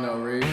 don't know, Reed.